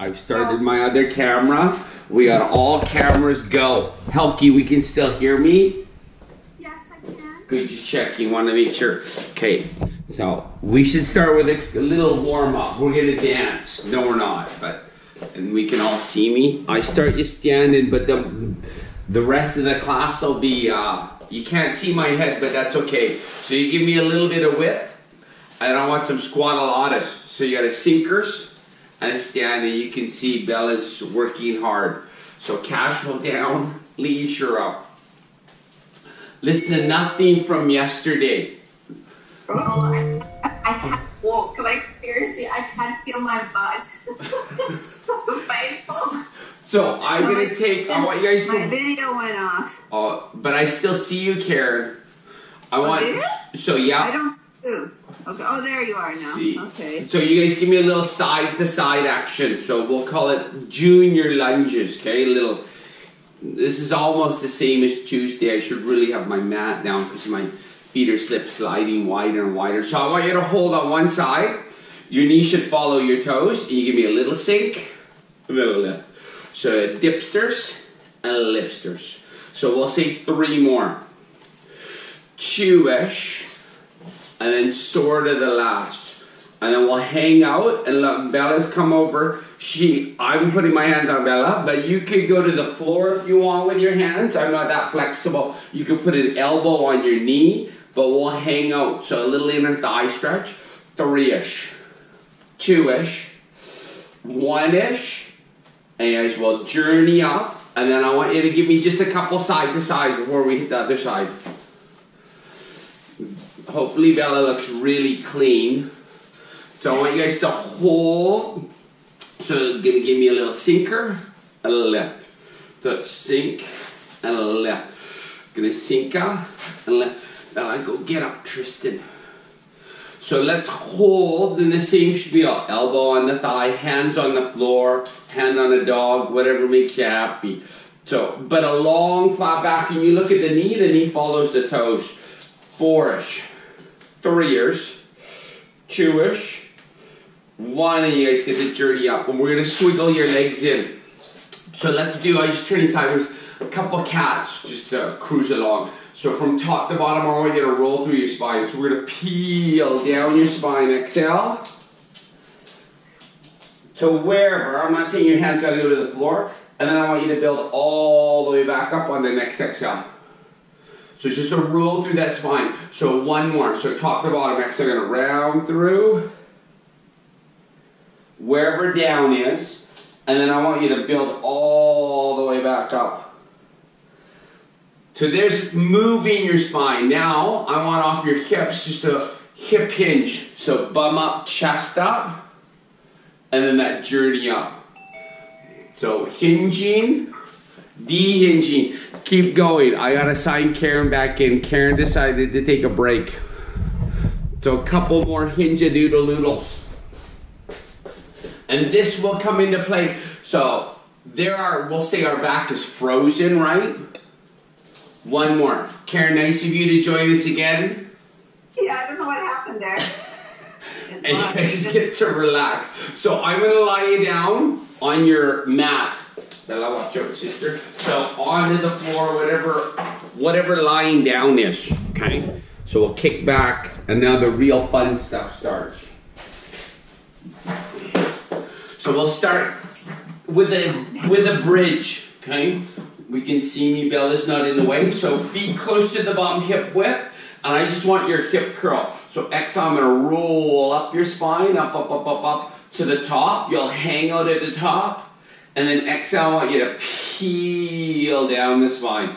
I've started my other camera. We got all cameras go. Helki, we can still hear me? Yes, I can. Good, just check. You Want to make sure. Okay, so we should start with a, a little warm up. We're gonna dance. No, we're not, but and we can all see me. I start you standing, but the the rest of the class will be. Uh, you can't see my head, but that's okay. So you give me a little bit of width, and I want some squatalatas. So you got a sinkers and. You can see Bella's working hard. So casual down, leisure up. Listen to nothing from yesterday. Oh, I, I can't walk. Like, seriously, I can't feel my butt. so painful. So I'm gonna take. I want you guys to. My video went off. Uh, but I still see you, Karen. I Oh, want. it? So I yeah. don't see. Okay. Oh, there you are now. See. Okay. So you guys give me a little side to side action. So we'll call it junior lunges. Okay, a little. This is almost the same as Tuesday. I should really have my mat down because my feet are slip sliding wider and wider. So I want you to hold on one side. Your knee should follow your toes, and you give me a little sink, a little lift. So dipsters and lifters. So we'll say three more. Two-ish, and then sort of the last. And then we'll hang out and let Bella's come over. She, I'm putting my hands on Bella, but you could go to the floor if you want with your hands. I'm not that flexible. You can put an elbow on your knee, but we'll hang out. So a little inner thigh stretch. Three-ish, two-ish, one-ish, and will journey up. And then I want you to give me just a couple side to side before we hit the other side. Hopefully Bella looks really clean. So I want you guys to hold. So gonna give me a little sinker, a lift. So sink and a lift. Gonna sink and lift. Bella, go get up, Tristan. So let's hold in the same should spiel. Elbow on the thigh, hands on the floor, hand on a dog, whatever makes you happy. So, but a long flat back, and you look at the knee, the knee follows the toes. Four-ish, three-ish, two-ish, one, and you guys get the journey up. And we're gonna swiggle your legs in. So let's do, I just turning sideways, a couple of cats, just to cruise along. So from top to bottom, I want you to roll through your spine. So we're gonna peel down your spine, exhale. To wherever, I'm not saying your hands gotta go to the floor, and then I want you to build all the way back up on the next exhale. So it's just a roll through that spine. So one more. So top to bottom, exhale, gonna round through. Wherever down is, and then I want you to build all the way back up. So there's moving your spine. Now I want off your hips just a hip hinge. So bum up, chest up, and then that journey up. So hinging, de-hinging. Keep going. I gotta sign Karen back in. Karen decided to take a break. So a couple more hinge a doodle doodles. And this will come into play. So there are, we'll say our back is frozen, right? One more. Karen, nice of you to join us again. Yeah, I don't know what happened there. And you guys get to relax. So I'm gonna lie you down on your mat. Bella, watch out, sister. So onto the floor, whatever, whatever lying down is. Okay. So we'll kick back, and now the real fun stuff starts. So we'll start with a with a bridge. Okay. We can see me. Bella's not in the way. So feet close to the bum, hip width, and I just want your hip curl. So exhale, I'm gonna roll up your spine, up, up, up, up, up to the top. You'll hang out at the top. And then exhale, I want you to peel down the spine.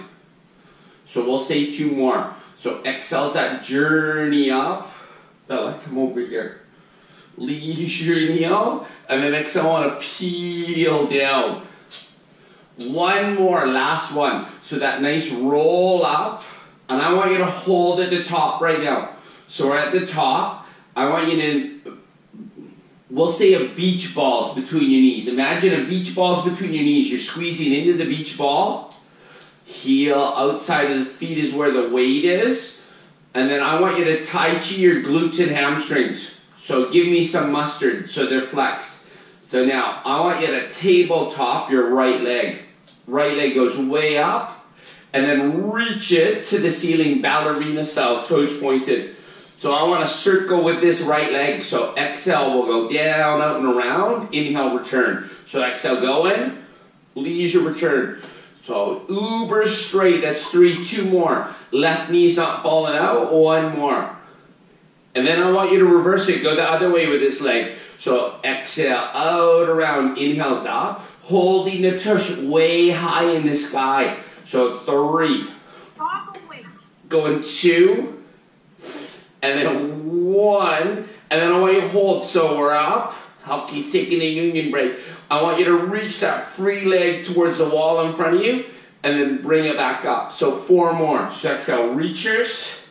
So we'll say two more. So exhale's that journey up. Bella, come over here. Leisure inhale. And then exhale, I want to peel down. One more, last one. So that nice roll up. And I want you to hold at the top right now. So we're at the top. I want you to, we'll say a beach ball's between your knees. Imagine a beach ball's between your knees. You're squeezing into the beach ball. Heel outside of the feet is where the weight is. And then I want you to tai chi your glutes and hamstrings. So give me some mustard so they're flexed. So now I want you to tabletop your right leg. Right leg goes way up and then reach it to the ceiling, ballerina style, toes pointed. So I want to circle with this right leg. So exhale, we'll go down, out, and around. Inhale, return. So exhale, go in. Leisure return. So uber straight. That's three. Two more. Left knee's not falling out. One more. And then I want you to reverse it. Go the other way with this leg. So exhale, out, around. Inhales up. Holding the tush way high in the sky. So three. Going two. And then one. And then I want you to hold. So we're up. Halki's taking a union break. I want you to reach that free leg towards the wall in front of you. And then bring it back up. So four more. So exhale, reachers.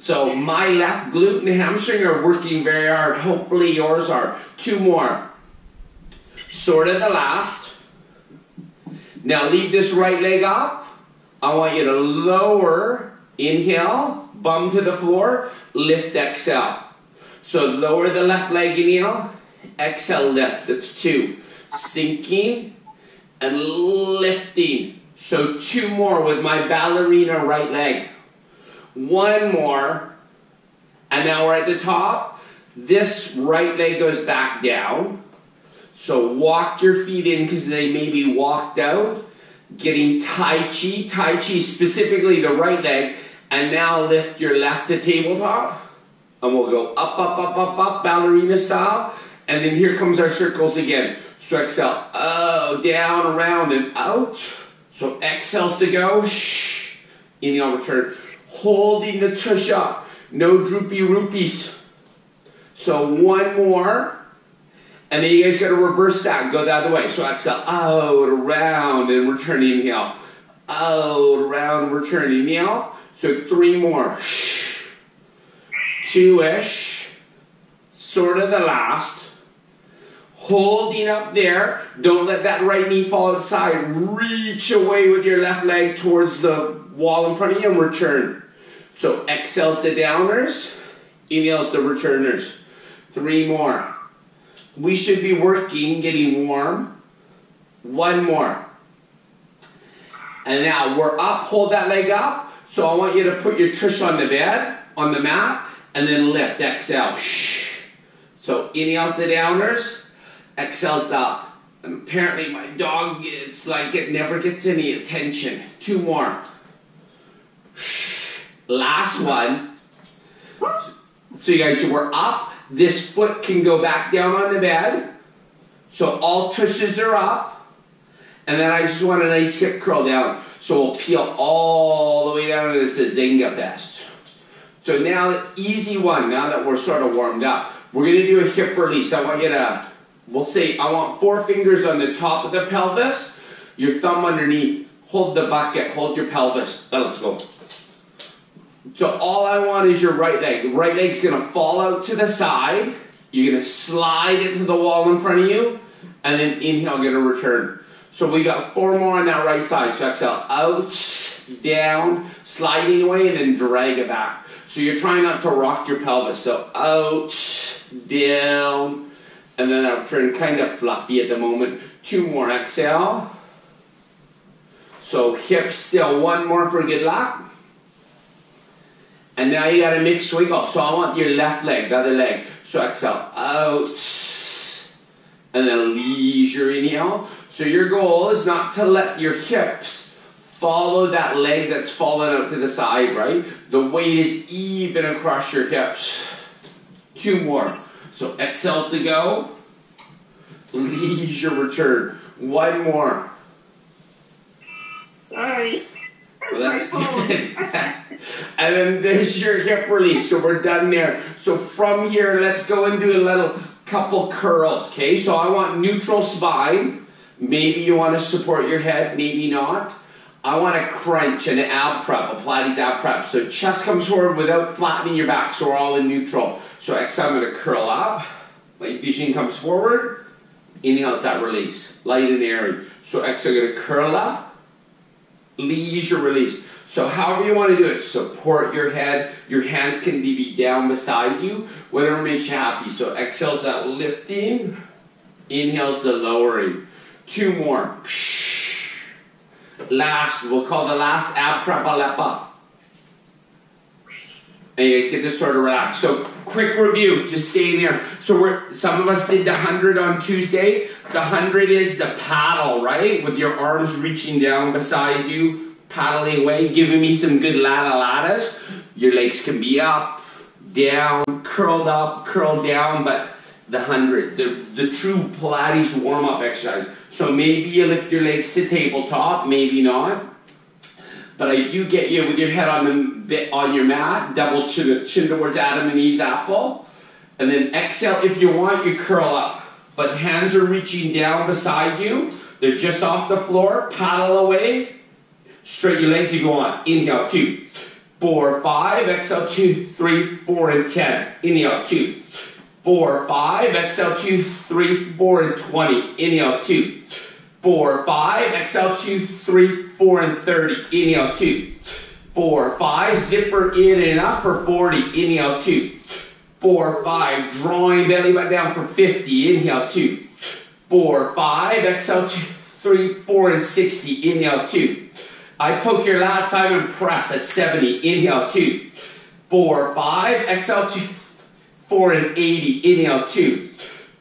So my left glute and hamstring are working very hard. Hopefully yours are. Two more. Sort of the last. Now leave this right leg up. I want you to lower, inhale, bum to the floor, lift, exhale. So lower the left leg, inhale, exhale, lift. That's two. Sinking and lifting. So two more with my ballerina right leg. One more. And now we're at the top. This right leg goes back down. So walk your feet in because they may be walked out. Getting Tai Chi, Tai Chi specifically the right leg. And now lift your left to tabletop. And we'll go up, up, up, up, up, ballerina style. And then here comes our circles again. So exhale, oh, down, around, and out. So exhales to go. Shh. Inhale, return. Holding the tush up. No droopy rupees. So one more. And then you guys got to reverse that. Go the other way. So exhale, out, around, and return. Inhale. Out, around, return. Inhale. So three more. Shh. Two-ish. Sort of the last. Holding up there. Don't let that right knee fall outside. Reach away with your left leg towards the wall in front of you and return. So exhales the downers. Inhales the returners. Three more. We should be working, getting warm. One more. And now we're up, hold that leg up. So I want you to put your tush on the bed, on the mat, and then lift, exhale. Shh. So inhales the downers, exhales the up. And apparently my dog, it's like it never gets any attention. Two more. Last one. So you guys, we're up. This foot can go back down on the bed. So all tushes are up. And then I just want a nice hip curl down. So we'll peel all the way down and it's a Zynga Fest. So now, easy one, now that we're sort of warmed up. We're to do a hip release. I want you to, we'll say, I want four fingers on the top of the pelvis, your thumb underneath. Hold the bucket, hold your pelvis. Now let's go. So all I want is your right leg. Right leg's to fall out to the side. You're to slide it to the wall in front of you. And then inhale, to return. So we got four more on that right side. So exhale, out, down, sliding away, and then drag it back. So you're trying not to rock your pelvis. So out, down, and then I'll turn kind of fluffy at the moment. Two more, exhale. So hips still, one more for good luck. And now you got a mixed wiggle. So I want your left leg, the other leg. So exhale, out, and then leisure inhale. So your goal is not to let your hips follow that leg that's fallen out to the side, right? The weight is even across your hips. Two more. So exhales to go. Leisure return. One more. Sorry. Well, that's good. and then there's your hip release. So we're done there. So from here, let's go and do a little couple curls. Okay, so I want neutral spine. Maybe you want to support your head, maybe not. I want to crunch and an ab prep, a Pilates ab prep. So chest comes forward without flattening your back, so we're all in neutral. So exhale, I'm going to curl up. My vision comes forward. Inhale, that release. Light and airy. So exhale, going to curl up. Leisure release. So however you want to do it, support your head. Your hands can be down beside you. Whatever makes you happy. So exhale's that lifting. Inhale's the lowering. Two more. Last, we'll call the last ab prapalepa. And you guys get to sort of relax. So quick review, just stay in there. So we're some of us did the hundred on Tuesday. The hundred is the paddle, right? With your arms reaching down beside you, paddling away, giving me some good lata latas. Your legs can be up, down, curled up, curled down, but the hundred, the, the true Pilates warm-up exercise. So maybe you lift your legs to tabletop, maybe not. But I do get you with your head on the bit on your mat, double chin, chin towards Adam and Eve's apple. And then exhale if you want, you curl up. But hands are reaching down beside you. They're just off the floor. Paddle away. Straight your legs, you go on. Inhale, two, four, five. Exhale, two, three, four, and ten. Inhale, two, four, five. Exhale, two, three, four, and twenty. Inhale, two, four, five. Exhale, two, three, four, and thirty. Inhale, 2, 4, 5, Zipper in and up for forty. Inhale, 2, 4, 5, Drawing belly button down for fifty. Inhale, two, four, five. Exhale, two, three, four, and sixty. Inhale, two. I poke your lats, I would press at 70. Inhale, two, four, five. Exhale, two, four, and 80. Inhale, two,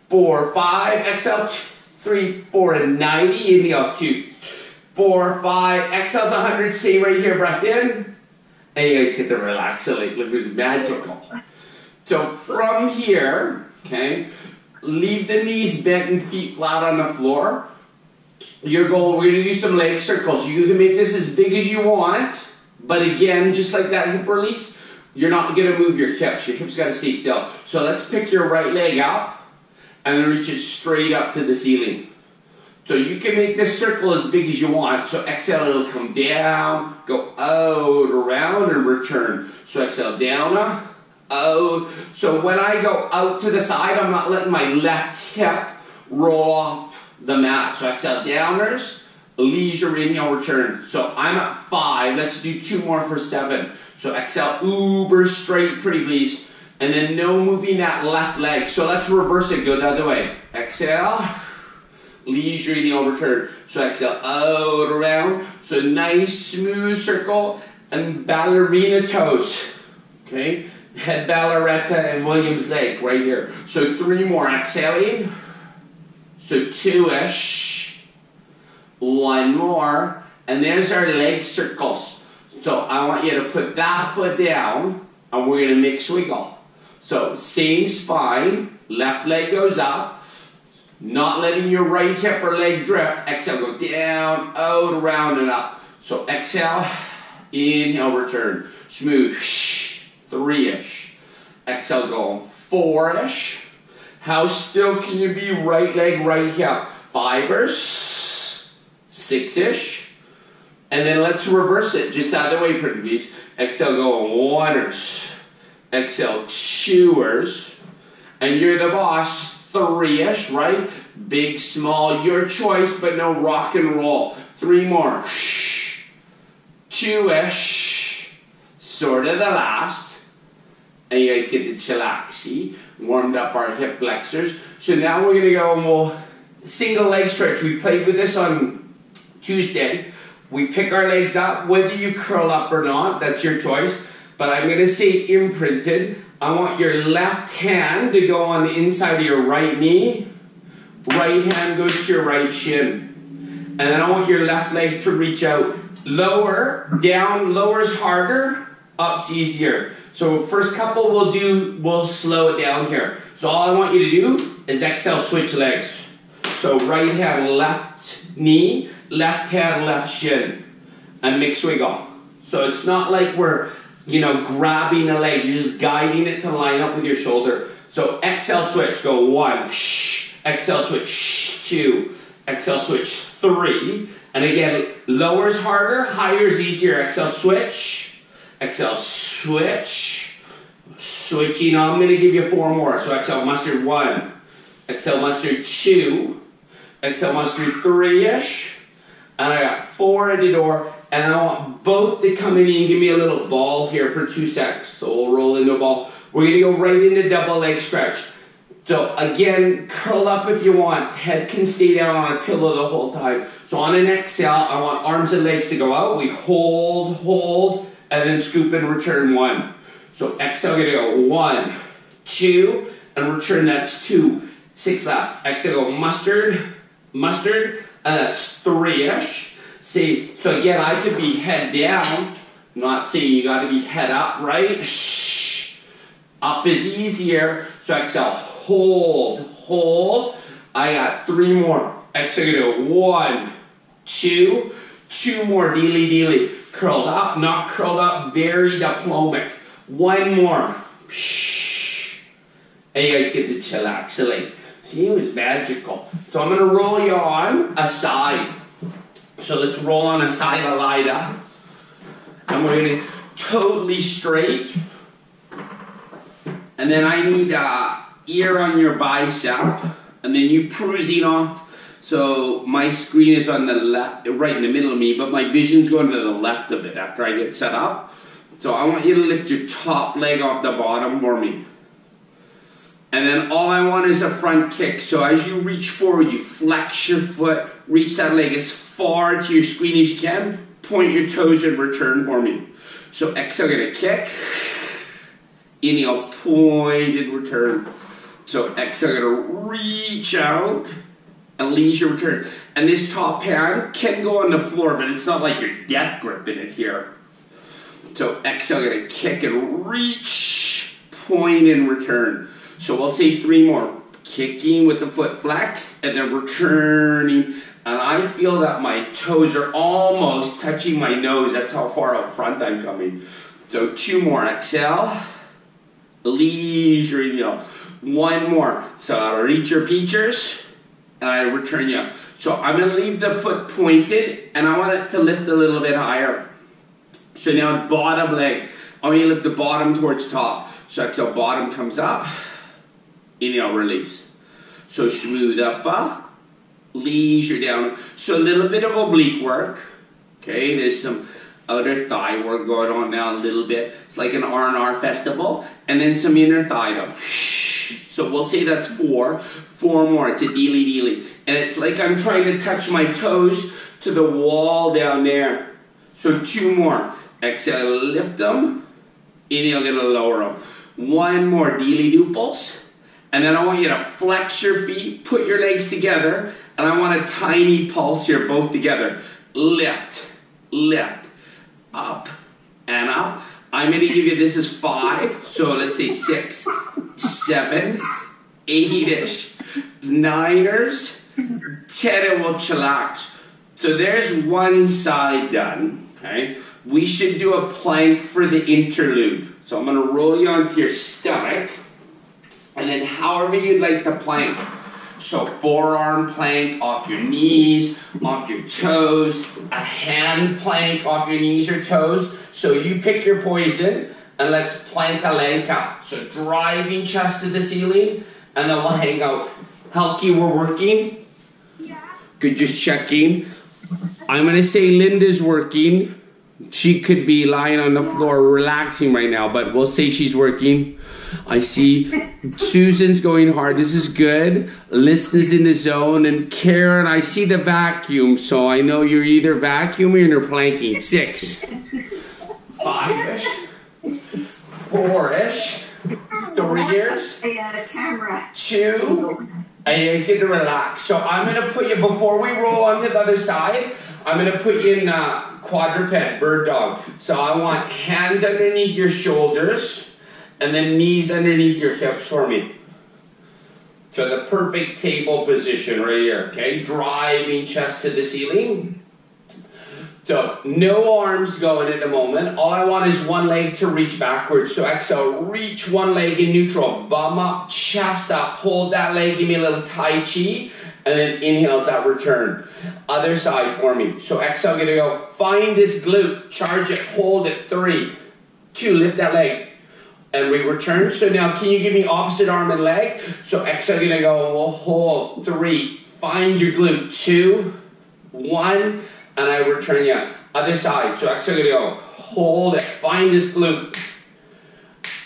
four, five. Exhale, two, three, four, and 90. Inhale, two, four, five. Exhale's 100. Stay right here. Breath in. And you guys get to relax. It was magical. So from here, okay, leave the knees bent and feet flat on the floor your goal, we're to do some leg circles. You can make this as big as you want, but again, just like that hip release, you're not going to move your hips. Your hips got to stay still. So let's pick your right leg up and reach it straight up to the ceiling. So you can make this circle as big as you want. So exhale, it'll come down, go out, around, and return. So exhale, down, out. So when I go out to the side, I'm not letting my left hip roll off the mat. So exhale, downers, leisure inhale, return. So I'm at five. Let's do two more for seven. So exhale, uber straight, pretty please. And then no moving that left leg. So let's reverse it. Go the other way. Exhale. Leisure inhale, return. So exhale, out, around. So nice, smooth circle. And ballerina toes. Okay? Head balleretta and Williams leg right here. So three more. Exhaling. So two-ish. One more. And there's our leg circles. So I want you to put that foot down and we're going to mix wiggle. So same spine, left leg goes up, not letting your right hip or leg drift. Exhale, go down, out, around, and up. So exhale, inhale, return. Smooth, three-ish. Exhale, go four-ish. How still can you be right leg, right hip? Fibers, six-ish. And then let's reverse it, just out of the way, pretty please. Exhale, go oneers. Exhale, chewers. And you're the boss, three-ish, right? Big, small, your choice, but no rock and roll. Three more. Shh. Two-ish. Sort of the last. And you guys get the chillax, see? Warmed up our hip flexors. So now we're gonna go and we'll single leg stretch. We played with this on Tuesday. We pick our legs up, whether you curl up or not, that's your choice. But I'm gonna say imprinted. I want your left hand to go on the inside of your right knee. Right hand goes to your right shin. And then I want your left leg to reach out. Lower, down, lowers harder, up's easier. So first couple we'll do, we'll slow it down here. So all I want you to do is exhale, switch legs. So right hand, left knee, left hand, left shin. And mix wiggle. So it's not like we're, you know, grabbing a leg. You're just guiding it to line up with your shoulder. So exhale, switch. Go one. Shh. Exhale, switch. Two. Exhale, switch. Three. And again, lowers harder, higher's easier. Exhale, switch. Exhale, switch. Switching. I'm to give you four more. So exhale, mustard one. Exhale, mustard two. Exhale, mustard three-ish. And I got four at the door. And I want both to come in and give me a little ball here for two seconds. So we'll roll into a ball. We're to go right into double leg stretch. So again, curl up if you want. Head can stay down on a pillow the whole time. So on an exhale, I want arms and legs to go out. We hold, hold, and then scoop and return one. So exhale, gonna go one, two, and return that's two. Six left. Exhale, mustard, mustard, and that's three-ish. See, so again, I could be head down. Not saying you gotta be head up, right? Shh. Up is easier. So exhale, hold, hold. I got three more. Exhale, one, two, two more, dealy dealy. Curled up, not curled up, very diplomatic. One more. Shh. And you guys get to chillax. Like, it was magical. So I'm gonna roll you on a side. So let's roll on a side Alida. And we're gonna totally straight. And then I need uh, ear on your bicep. And then you cruising off. So my screen is on the left, right in the middle of me, but my vision's going to the left of it after I get set up. So I want you to lift your top leg off the bottom for me. And then all I want is a front kick. So as you reach forward, you flex your foot, reach that leg as far to your screen as you can, point your toes and return for me. So exhale, get a kick. Inhale, point and return. So exhale, gonna reach out and leisure return. And this top hand can go on the floor, but it's not like you're death gripping it here. So exhale, gonna kick and reach, point and return. So we'll say three more. Kicking with the foot flex and then returning. And I feel that my toes are almost touching my nose. That's how far out front I'm coming. So two more. Exhale. Leisure inhale. One more. So I'll reach your peachers and I return you. So I'm going to leave the foot pointed and I want it to lift a little bit higher. So now bottom leg. I'm going to lift the bottom towards top. So exhale, bottom comes up. Inhale, release. So smooth up, leisure down. So a little bit of oblique work. Okay, there's some outer thigh work going on now a little bit. It's like an R&R festival. And then some inner thigh. So we'll say that's four. Four more. It's a dealy dealy. And it's like I'm trying to touch my toes to the wall down there. So two more. Exhale, lift them. Inhale, gonna lower them. One more dealy dooples. And then I want you to flex your feet, put your legs together, and I want a tiny pulse here, both together. Lift, lift, up, and up. I'm going to give you this is five, so let's say six, seven, eight-ish, niners, ten, and we'll chillax. So there's one side done, okay? We should do a plank for the interlude. So I'm going to roll you onto your stomach, and then however you'd like to plank. So forearm plank off your knees, off your toes, a hand plank off your knees or toes. So you pick your poison and let's plank a lenka. So driving chest to the ceiling and then we'll hang out. Helki, we're working. Yeah. Good, just checking. I'm gonna say Linda's working. She could be lying on the floor relaxing right now, but we'll say she's working. I see Susan's going hard. This is good. Listeners in the zone. And Karen, I see the vacuum, so I know you're either vacuuming or planking. Six. Five-ish. Four-ish. Three years. I camera. Two. And you guys get to relax. So I'm going to put you, before we roll onto the other side, I'm going to put you in uh, quadruped, bird dog. So I want hands underneath your shoulders and then knees underneath your hips for me. So the perfect table position right here, okay? Driving chest to the ceiling. So no arms going at the moment. All I want is one leg to reach backwards. So exhale, reach one leg in neutral. Bum up, chest up. Hold that leg, give me a little Tai Chi. And then inhales that return. Other side for me. So exhale, gonna go. Find this glute. Charge it. Hold it. Three, two, lift that leg. And we return. So now can you give me opposite arm and leg? So exhale, gonna go. We'll hold. Three. Find your glute. Two, one and I return you. Other side. So exhale, gonna go. Hold it. Find this glute.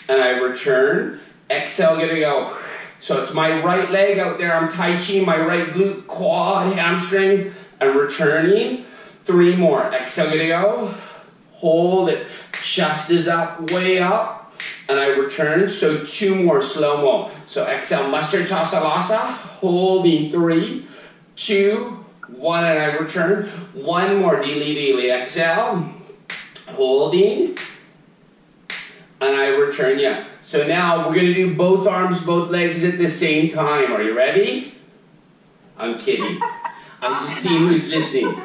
And I return. Exhale, gonna go. So it's my right leg out there. I'm Tai Chi, my right glute, quad, hamstring, and returning. Three more. Exhale, gonna go. Hold it. Chest is up, way up. And I return. So two more slow mo. So exhale, mustard tasalasa. Holding three, two, one, and I return. One more. Deely deely. Exhale. Holding. And I return. Yeah. So now we're going to do both arms, both legs at the same time. Are you ready? I'm kidding. I'm just seeing who's listening.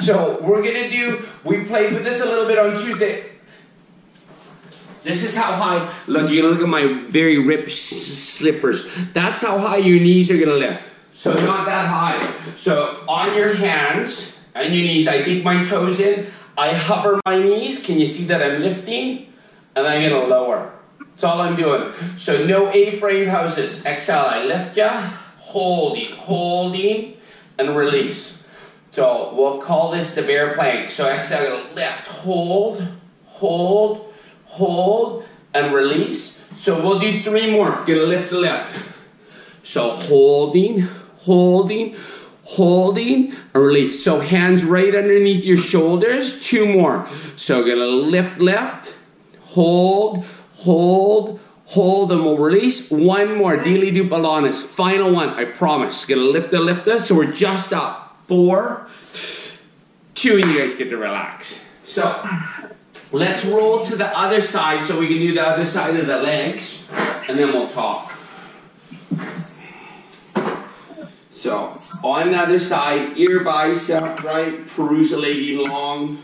So we're going to do, we played with this a little bit on Tuesday. This is how high, look, you're to look at my very ripped slippers. That's how high your knees are to lift. So not that high. So on your hands and your knees, I dig my toes in. I hover my knees. Can you see that I'm lifting? And I'm to lower. That's all I'm doing. So no A-frame houses. Exhale, I lift ya, holding, holding, and release. So we'll call this the bear plank. So exhale, lift, hold, hold, hold, and release. So we'll do three more. Gonna lift the left. So holding, holding, holding, and release. So hands right underneath your shoulders. Two more. So gonna lift, lift, hold, hold, hold, and we'll release. One more, do Balanas. Final one, I promise. Gonna lift the lift lifter, so we're just up. Four, two, and you guys get to relax. So, let's roll to the other side so we can do the other side of the legs, and then we'll talk. So, on the other side, ear bicep, right, perusalating long,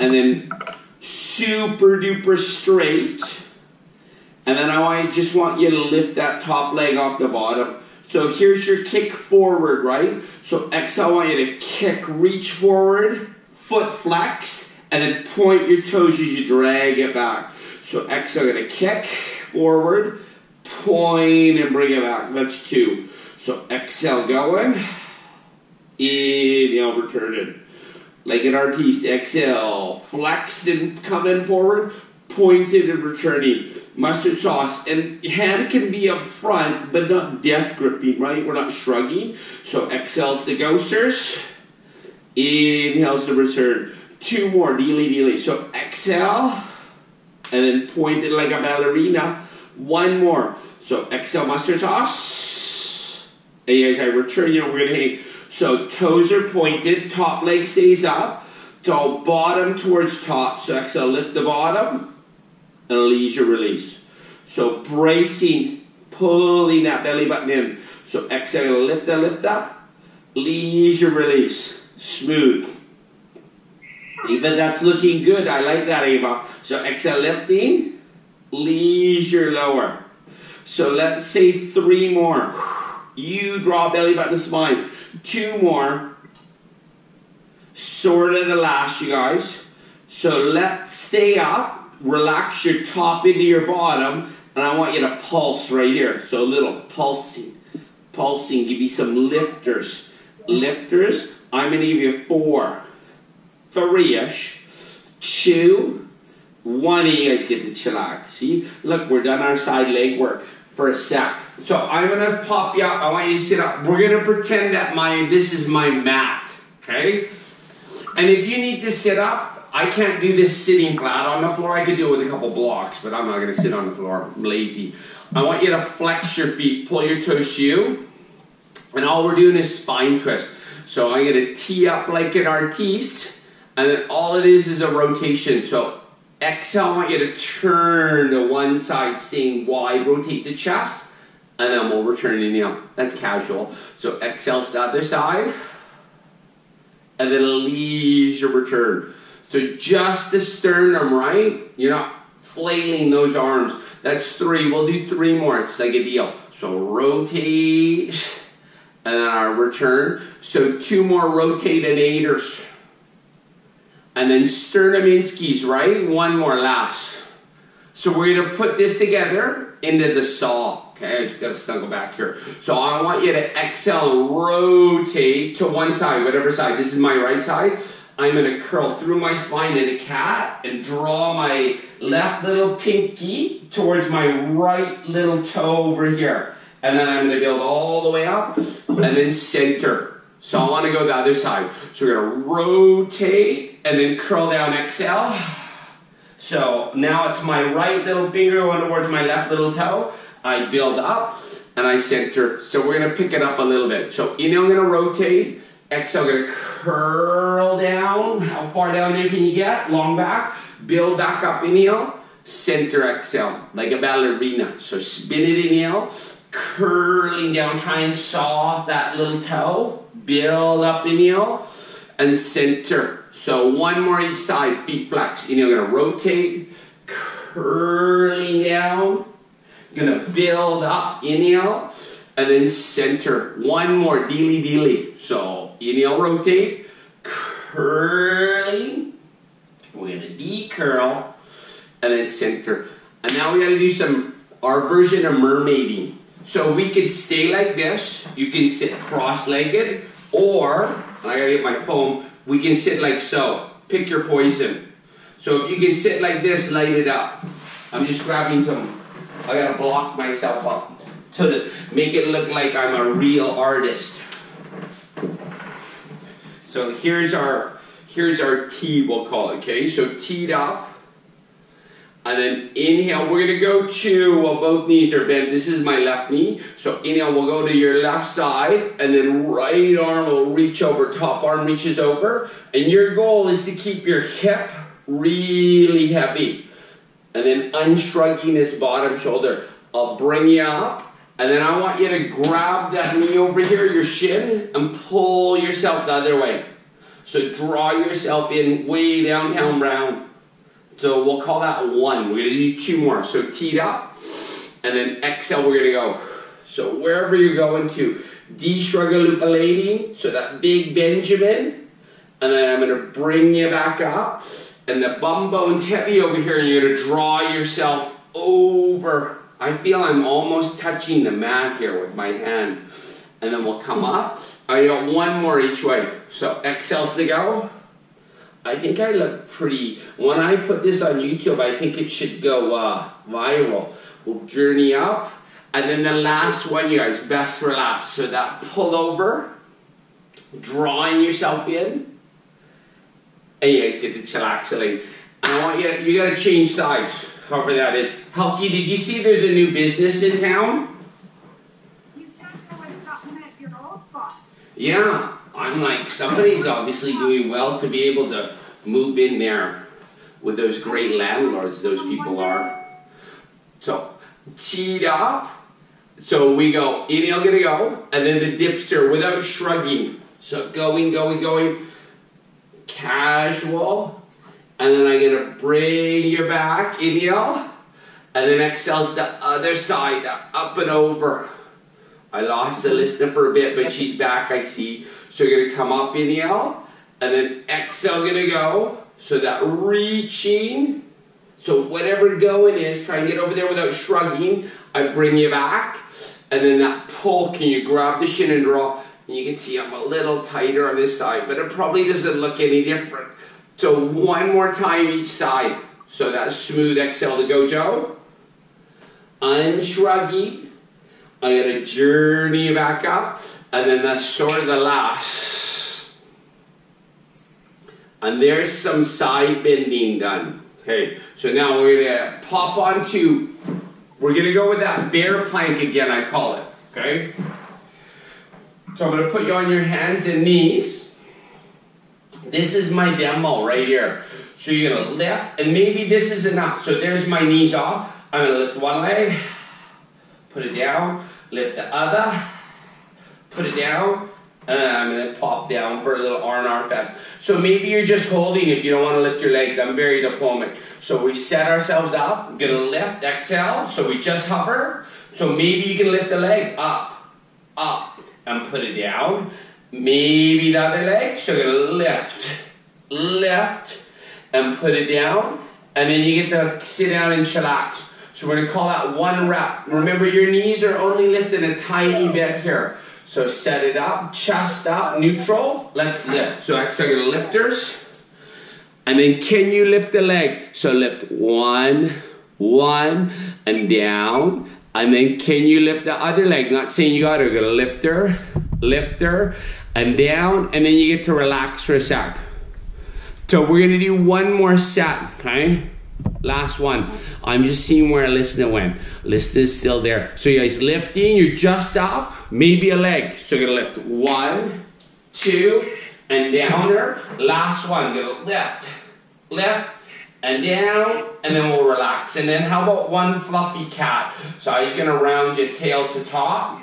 and then super duper straight. And then I just want you to lift that top leg off the bottom. So here's your kick forward, right? So exhale, I want you to kick, reach forward, foot flex, and then point your toes as you drag it back. So exhale, gonna kick forward, point, and bring it back. That's two. So exhale, going. Inhale, returning. Like an artiste, exhale, flexed and coming forward, pointed and returning. Mustard sauce, and hand can be up front, but not death gripping, right? We're not shrugging. So exhales the ghosters, inhales the return. Two more, dealy dealy. So exhale, and then point it like a ballerina. One more. So exhale, mustard sauce. And as I return, you know, we're gonna hang. So toes are pointed, top leg stays up. So bottom towards top. So exhale, lift the bottom and leisure release. So bracing, pulling that belly button in. So exhale, lift that, lift that. Leisure release. Smooth. Even that's looking good. I like that, Eva. So exhale, lifting. Leisure lower. So let's say three more. You draw belly button to spine. Two more. Sort of the last, you guys. So let's stay up relax your top into your bottom, and I want you to pulse right here. So a little pulsing, pulsing. Give you some lifters. Lifters, I'm going to give you four, three-ish, two, one. You guys get to chillax. See? Look, we're done our side leg work for a sec. So I'm to pop you up. I want you to sit up. We're to pretend that my this is my mat, okay? And if you need to sit up, I can't do this sitting flat on the floor. I could do it with a couple blocks, but I'm not to sit on the floor. I'm lazy. I want you to flex your feet, pull your toes shoe, and all we're doing is spine twist. So I'm to tee up like an artiste, and then all it is is a rotation. So exhale, I want you to turn to one side, staying wide, rotate the chest, and then we'll return in That's casual. So exhale to the other side, and then leisure return. So just the sternum, right? You're not flailing those arms. That's three. We'll do three more. It's like a deal. So rotate, and then our return. So two more rotatinators. And then sternuminskis, right? One more last. So we're to put this together into the saw. Okay, I just got to snuggle back here. So I want you to exhale and rotate to one side, whatever side. This is my right side. I'm to curl through my spine in a cat and draw my left little pinky towards my right little toe over here. and then I'm gonna build all the way up, and then center. So I wanna go the other side. So we're gonna rotate, and then curl down, exhale. So now it's my right little finger going towards my left little toe. I build up, and I center. So we're gonna pick it up a little bit. So inhale, I'm gonna rotate. Exhale, I'm gonna curl down. How far down there can you get? Long back. Build back up, inhale. Center exhale, like a ballerina. So spin it, inhale. Curling down, try and saw that little toe. Build up, inhale. And center. So one more each side, feet flex. Inhale, gonna rotate. Curling down Gonna build up, inhale, and then center. One more, deely deely. So inhale, rotate, curling. We're gonna decurl, and then center. And now we gotta do some, our version of mermaiding. So we could stay like this, you can sit cross-legged, or, I gotta get my phone, we can sit like so. Pick your poison. So if you can sit like this, light it up. I'm just grabbing some I gotta block myself up to make it look like I'm a real artist. So here's our here's our T we'll call it, okay? So teed up. And then inhale, we're gonna go to, well both knees are bent, this is my left knee. So inhale, we'll go to your left side, and then right arm will reach over, top arm reaches over. And your goal is to keep your hip really heavy and then unshrugging this bottom shoulder. I'll bring you up, and then I want you to grab that knee over here, your shin, and pull yourself the other way. So draw yourself in way downtown round. So we'll call that one. We're gonna do two more. So teed up, and then exhale, we're gonna go. So wherever you're going to, de-shrug-a-loop-a-lady, so that big Benjamin, and then I'm gonna bring you back up, and the bum bone's heavy over here, and you're gonna draw yourself over. I feel I'm almost touching the mat here with my hand. And then we'll come up. I got one more each way. So exhales to go. I think I look pretty. When I put this on YouTube, I think it should go uh, viral. We'll journey up. And then the last one, you guys, best last. So that pullover, drawing yourself in and you guys get to chillax And I want you, to, you gotta change sides, however that is. Helki, did you see there's a new business in town? You said there was something at your old spot. Yeah, I'm like, somebody's obviously doing well to be able to move in there with those great landlords those people are. So, teed up. So we go, inhale, gonna go, and then the dipster without shrugging. So going, going, going casual, and then I'm gonna bring you back, inhale, and then exhale's the other side, up and over. I lost the listener for a bit, but she's back, I see. So you're gonna come up, inhale, and then exhale, gonna go. So that reaching, so whatever going is, try and get over there without shrugging. I bring you back, and then that pull, can you grab the shin and draw? You can see I'm a little tighter on this side, but it probably doesn't look any different. So one more time each side. So that smooth exhale to go, Joe. Unshrugging. I'm going to journey back up. And then that's sort of the last. And there's some side bending done. Okay, so now we're to pop onto, we're to go with that bear plank again, I call it. Okay? So I'm to put you on your hands and knees. This is my demo right here. So you're to lift, and maybe this is enough. So there's my knees off. I'm to lift one leg, put it down, lift the other, put it down, and I'm going to pop down for a little R&R fast. So maybe you're just holding if you don't want to lift your legs. I'm very diplomatic. So we set ourselves up, I'm to lift, exhale. So we just hover. So maybe you can lift the leg up, up, and put it down. Maybe the other leg, so gonna lift, lift, and put it down. And then you get to sit down and chillax. So we're gonna call that one rep. Remember your knees are only lifting a tiny bit here. So set it up, chest up, neutral. Let's lift. So exhale lifters. And then can you lift the leg? So lift one, one, and down, And then can you lift the other leg? Not saying you gotta, you're gonna lift her, lift her, and down, and then you get to relax for a sec. So we're gonna do one more set, okay? Last one. I'm just seeing where Alyssa went. is still there. So you guys lifting, you're just up, maybe a leg. So you're gonna lift one, two, and down her. Last one, gonna lift, lift, and down, and then we'll relax. And then how about one fluffy cat? So I'm just gonna round your tail to top,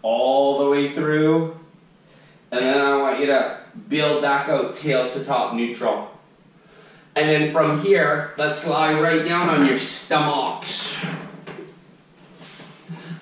all the way through, and then I want you to build back out tail to top neutral. And then from here, let's lie right down on your stomachs.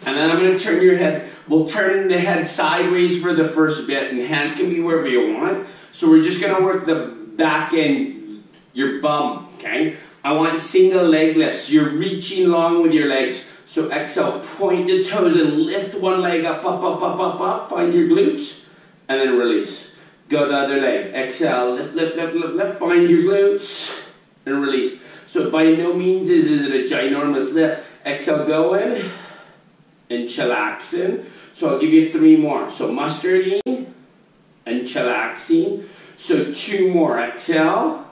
And then I'm going to turn your head, we'll turn the head sideways for the first bit, and hands can be wherever you want. So we're just going to work the back end, your bum, okay? I want single leg lifts. You're reaching long with your legs. So exhale, point the toes and lift one leg up, up, up, up, up, up. Find your glutes, and then release. Go the other leg. Exhale, lift, lift, lift, lift, lift. Find your glutes and release. So by no means is it a ginormous lift. Exhale, go in and chillaxing. So I'll give you three more. So mustarding and chillaxing. So two more. Exhale.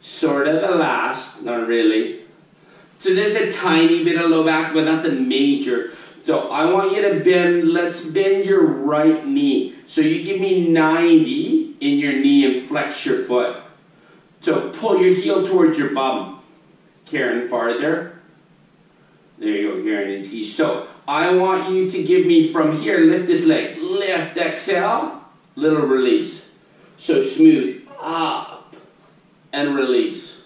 Sort of the last, not really. So there's a tiny bit of low back, but nothing major. So I want you to bend, let's bend your right knee. So you give me 90 in your knee and flex your foot. So pull your heel towards your bum. Karen, farther. There you go, Karen and T. So I want you to give me from here, lift this leg. Lift, exhale, little release. So smooth, up, and release.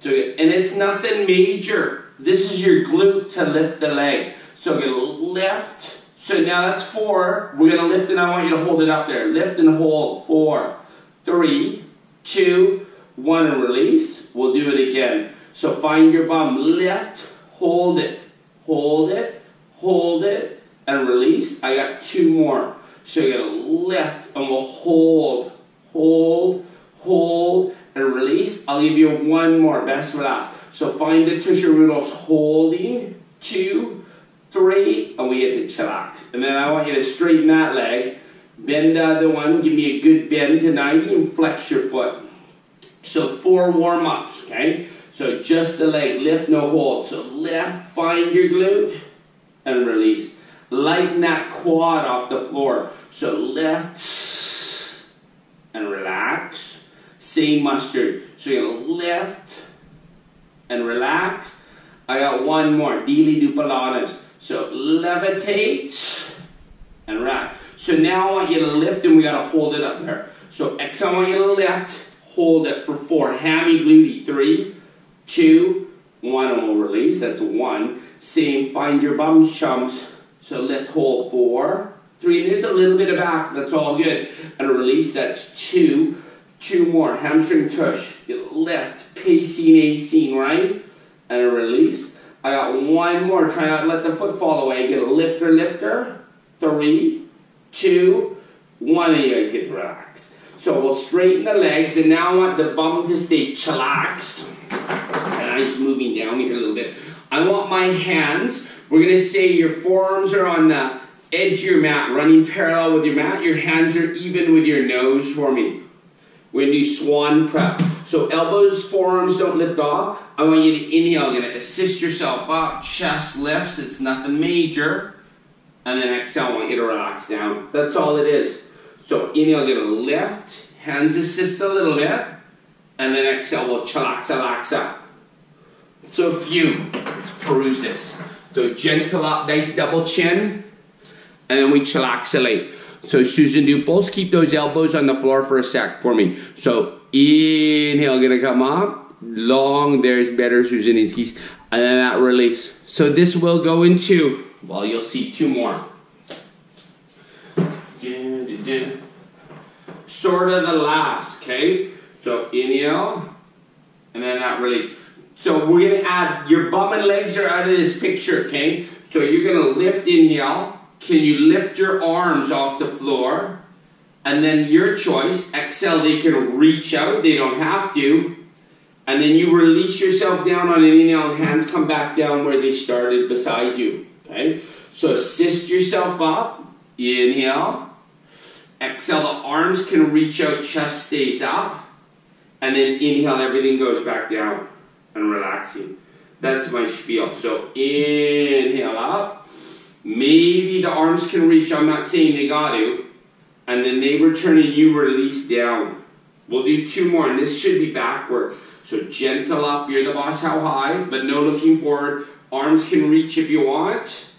So, and it's nothing major. This is your glute to lift the leg. So going to lift. So now that's four. We're going to lift and I want you to hold it up there. Lift and hold. Four, three, two, one, and release. We'll do it again. So find your bum. Lift, hold it, hold it, hold it, and release. I got two more. So you're going to lift and we'll hold, hold, hold, and release. I'll give you one more. Best for last. So find the tush-a-roodles holding, two, three, and we hit the chillax. And then I want you to straighten that leg, bend the other one, give me a good bend to 90, and flex your foot. So four warm-ups, okay? So just the leg, lift, no hold. So lift, find your glute, and release. Lighten that quad off the floor. So lift, and relax. Same mustard. So you're gonna lift, and relax. I got one more, Deely do Pilates. So levitate and rock. So now I want you to lift and we gotta hold it up there. So exhale, I want you to lift, hold it for four. Hammy glutey, three, two, one, and we'll release. That's one. Same, find your bum chumps. So lift, hold, four, three, and there's a little bit of back, that's all good. And release, that's two, two more. Hamstring tush, lift, pacing, acing, right? And a release. I got one more. Try not to let the foot fall away. Get a lifter, lifter. Three, two, one, and you guys get to relax. So we'll straighten the legs, and now I want the bum to stay chillaxed. And I'm just moving down here a little bit. I want my hands, we're going to say your forearms are on the edge of your mat, running parallel with your mat. Your hands are even with your nose for me. We're to do swan prep. So elbows, forearms don't lift off. I want you to inhale. You're going to assist yourself up. Chest lifts. It's nothing major. And then exhale. I want you to relax down. That's all it is. So inhale. Going to lift. Hands assist a little bit. And then exhale. We'll chillax, relax up. So a few. Let's peruse this. So gentle up. Nice double chin. And then we chillaxolate. So Susan Duples, keep those elbows on the floor for a sec for me. So inhale, gonna come up. Long, there's better Susaninski's, And then uh, that release. So this will go into, well, you'll see two more. Sort of the last, okay? So inhale, and then that release. So we're gonna add, your bum and legs are out of this picture, okay? So you're gonna lift, inhale, can you lift your arms off the floor? And then your choice, exhale, they can reach out, they don't have to. And then you release yourself down on an inhale, hands come back down where they started beside you. Okay? So assist yourself up. Inhale. Exhale, the arms can reach out, chest stays up. And then inhale, everything goes back down and relaxing. That's my spiel. So inhale up. Maybe the arms can reach, I'm not saying they got to. And then they return and you release down. We'll do two more, and this should be backward. So gentle up, you're the boss how high, but no looking forward. Arms can reach if you want.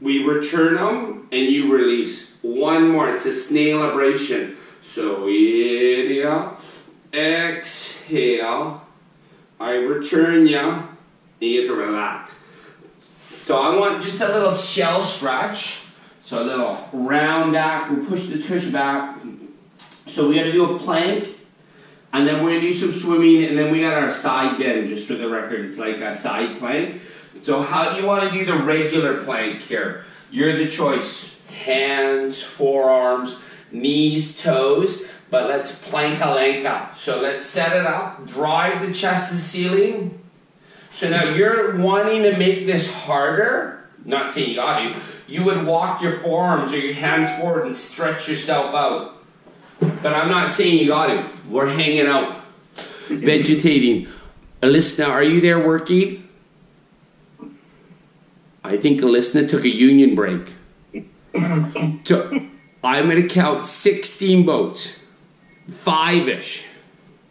We return them, and you release. One more, it's a snail abrasion. So inhale, exhale. I return ya, and you get to relax. So I want just a little shell stretch. So a little round back, we push the tush back. So we gotta do a plank, and then we're gonna do some swimming, and then we got our side bend, just for the record, it's like a side plank. So how do you wanna do the regular plank here? You're the choice. Hands, forearms, knees, toes, but let's plank a lenka. So let's set it up, drive the chest to the ceiling. So now you're wanting to make this harder, not saying you got to, you would walk your forearms or your hands forward and stretch yourself out. But I'm not saying you got it. We're hanging out, vegetating. Alyssa, are you there working? I think Alyssa took a union break. so I'm going to count 16 boats. Five-ish,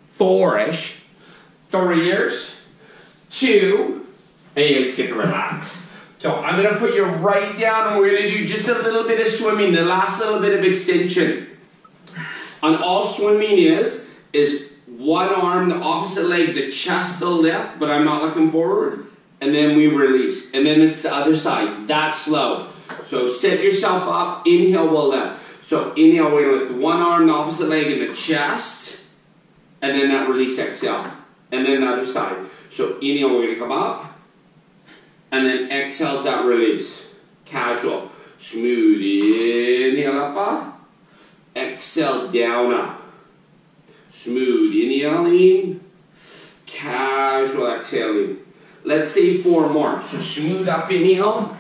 four-ish, three-ish, two, and you guys get to relax. So I'm going to put you right down and we're going to do just a little bit of swimming, the last little bit of extension. On all swimming is, is one arm, the opposite leg, the chest the left, but I'm not looking forward. And then we release. And then it's the other side. That's slow. So set yourself up, inhale while left. So inhale, we're to lift one arm, the opposite leg in the chest. And then that release, exhale. And then the other side. So inhale, we're to come up. And then exhales that release. Casual. Smooth. Inhale up. Exhale down up. Smooth. Inhaling. Casual exhaling. Let's say four more. So smooth up inhale.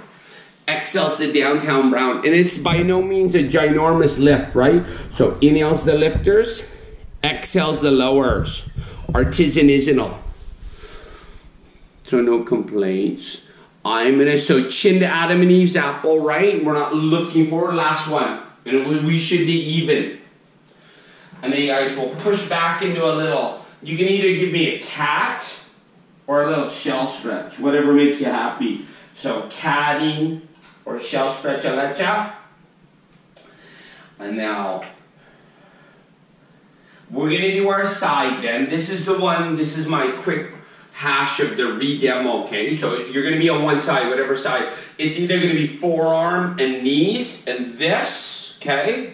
Exhales the downtown brown. And it's by no means a ginormous lift, right? So inhales the lifters. Exhales the lowers. Artisanal. So no complaints. I'm gonna so chin to Adam and Eve's apple, right? We're not looking for last one, and we should be even. And then you guys will push back into a little. You can either give me a cat or a little shell stretch, whatever makes you happy. So catting or shell stretch alecha. And now we're gonna do our side then. This is the one. This is my quick hash of the re-demo, okay? So you're gonna be on one side, whatever side. It's either gonna be forearm and knees and this, okay?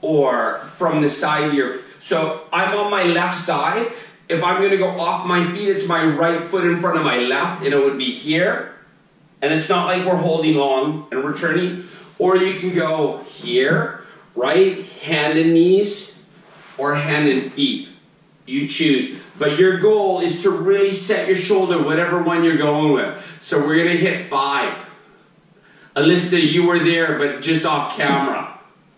Or from the side of your, so I'm on my left side. If I'm gonna go off my feet, it's my right foot in front of my left and it would be here. And it's not like we're holding on and returning. Or you can go here, right? Hand and knees or hand and feet. You choose. But your goal is to really set your shoulder, whatever one you're going with. So we're going to hit five. Alyssa, you were there, but just off camera.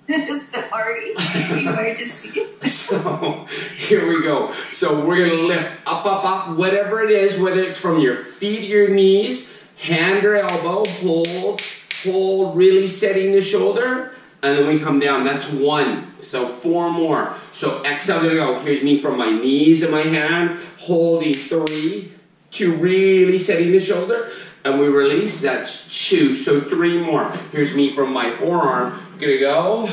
Sorry. Emergency. So here we go. So we're to lift up, up, up, whatever it is, whether it's from your feet, your knees, hand or elbow, hold, hold, really setting the shoulder, and then we come down. That's one. So four more. So exhale, gonna go. Here's me from my knees and my hand, holding three, two, really setting the shoulder, and we release. That's two. So three more. Here's me from my forearm. Gonna go,